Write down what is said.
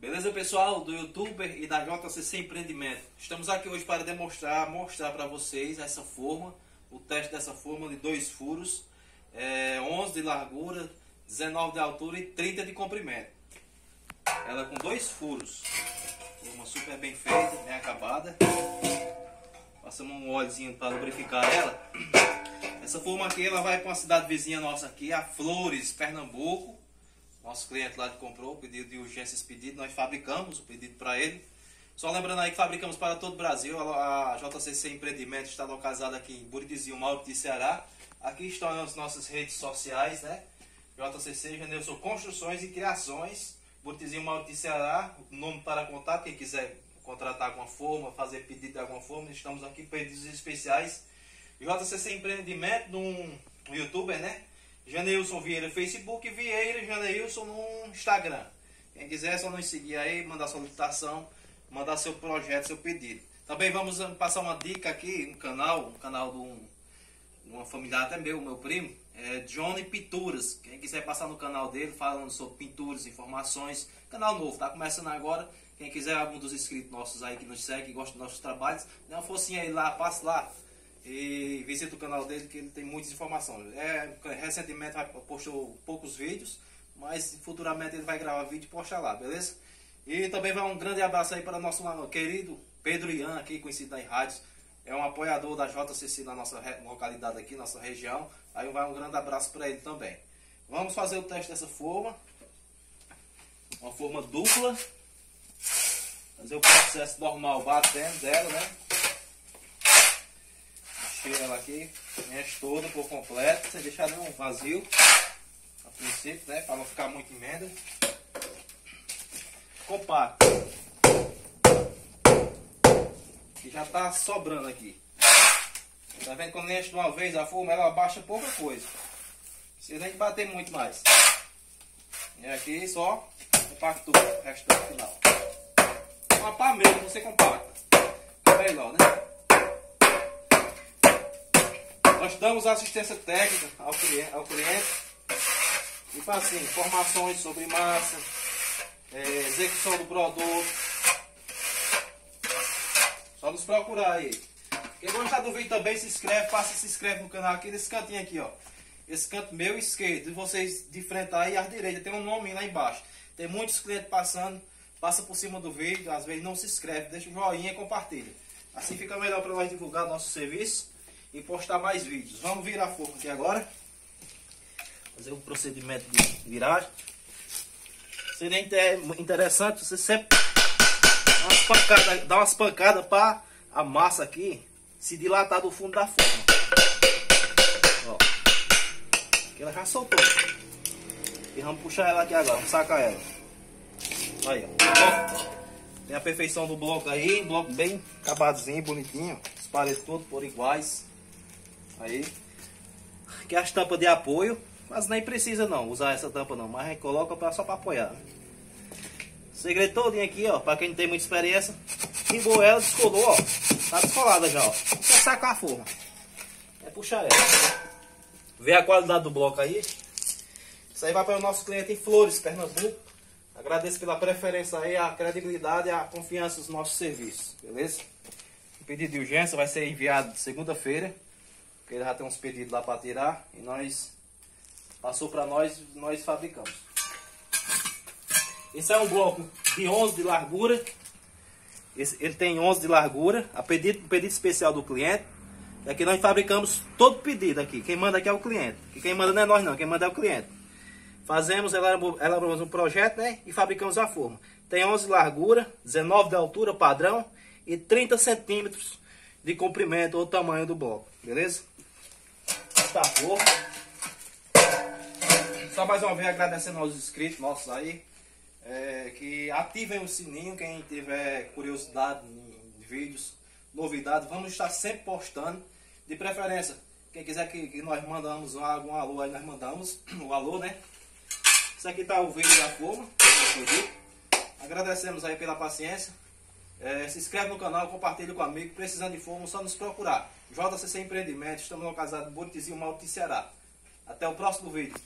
Beleza, pessoal do YouTuber e da JCC Empreendimento. Estamos aqui hoje para demonstrar, mostrar para vocês essa forma, o teste dessa forma de dois furos, é, 11 de largura, 19 de altura e 30 de comprimento. Ela com dois furos, forma super bem feita, bem acabada. Passamos um óleozinho para lubrificar ela. Essa forma aqui ela vai para uma cidade vizinha nossa aqui, a Flores, Pernambuco. Nosso cliente lá que comprou, pedido de urgência esse pedido, nós fabricamos o pedido para ele. Só lembrando aí que fabricamos para todo o Brasil. A JCC Empreendimento está localizada aqui em Buridizinho, Mauro de Ceará. Aqui estão as nossas redes sociais, né? JCC Janeiro Construções e Criações. Buridizinho, Mauro de Ceará. Nome para contato, quem quiser contratar alguma forma, fazer pedido de alguma forma, estamos aqui pedidos especiais. JCC Empreendimento no, no YouTube, né? Janeilson Vieira Facebook Vieira Janeilson no Instagram. Quem quiser é só nos seguir aí, mandar solicitação, mandar seu projeto, seu pedido. Também vamos passar uma dica aqui, um canal, um canal de um, uma familiar até meu, meu primo, é Johnny Pinturas. Quem quiser passar no canal dele falando sobre pinturas, informações, canal novo, tá começando agora. Quem quiser, algum dos inscritos nossos aí que nos segue, que gosta dos nossos trabalhos, dê uma forcinha aí lá, passe lá e visita o canal dele que ele tem muitas informações. É, recentemente postou poucos vídeos, mas futuramente ele vai gravar vídeo e postar lá, beleza? E também vai um grande abraço aí para nosso querido Pedro Ian, aqui conhecido em rádios. É um apoiador da JCC na nossa localidade aqui, nossa região. Aí vai um grande abraço para ele também. Vamos fazer o teste dessa forma. Uma forma dupla. Fazer o processo normal batendo dela, né? Encher ela aqui, enche toda por completo, sem deixar nenhum vazio, a princípio, né, para não ficar muito emenda. Compacto. Que já está sobrando aqui. Tá vendo quando enche de uma vez a forma, ela abaixa pouca coisa. Precisa nem bater muito mais. E aqui só compacto o resto do final. Pá mesmo, você compacta. Fica melhor, né? Nós damos assistência técnica ao cliente, ao cliente tipo assim, informações sobre massa, é, execução do produto. Só nos procurar aí. Quem gostar do vídeo também se inscreve, passa se inscreve no canal aqui nesse cantinho aqui, ó. Esse canto meu esquerdo. E vocês de frente aí, à direita, tem um nome lá embaixo. Tem muitos clientes passando, passa por cima do vídeo, às vezes não se inscreve, deixa o joinha e compartilha. Assim fica melhor para nós divulgar nosso serviço e postar mais vídeos. Vamos virar fogo aqui agora. Fazer um procedimento de viragem. Seria interessante você sempre dar umas pancadas, dar umas pancadas para a massa aqui se dilatar do fundo da forma. Ó. Aqui ela já soltou. E vamos puxar ela aqui agora, vamos sacar ela. Aí, ó. Tem a perfeição do bloco aí, bloco bem acabadozinho, bonitinho. Os paredes todos por iguais. Aí, aqui as tampas de apoio, mas nem precisa não usar essa tampa não, mas a gente coloca pra, só para apoiar. segredo todinho aqui, ó, para quem não tem muita experiência, rimou ela, descolou, ó, tá descolada já, ó. Vamos sacar a forma. É puxar ela. Vê a qualidade do bloco aí. Isso aí vai para o nosso cliente em Flores, Pernambuco. Agradeço pela preferência aí, a credibilidade e a confiança dos nossos serviços, beleza? O pedido de urgência vai ser enviado segunda-feira. Porque ele já tem uns pedidos lá para tirar e nós passou para nós, nós fabricamos. Esse é um bloco de 11 de largura. Esse, ele tem 11 de largura, a pedido, pedido especial do cliente. E aqui nós fabricamos todo pedido aqui. Quem manda aqui é o cliente. Quem manda não é nós não, quem manda é o cliente. Fazemos, elaboramos um projeto, né? E fabricamos a forma. Tem 11 de largura, 19 de altura padrão e 30 centímetros de comprimento ou tamanho do bloco. Beleza? Tapou. Só mais uma vez agradecendo aos inscritos nossos aí. É, que ativem o sininho, quem tiver curiosidade de vídeos, novidades, vamos estar sempre postando. De preferência, quem quiser que, que nós mandamos algum alô aí, nós mandamos o alô, né? Isso aqui tá o vídeo da forma, Agradecemos aí pela paciência. É, se inscreve no canal, compartilha com amigo. Precisando de forma, só nos procurar. JCC Empreendimentos, estamos localizados em Buritizinho, Malte, Ceará. Até o próximo vídeo.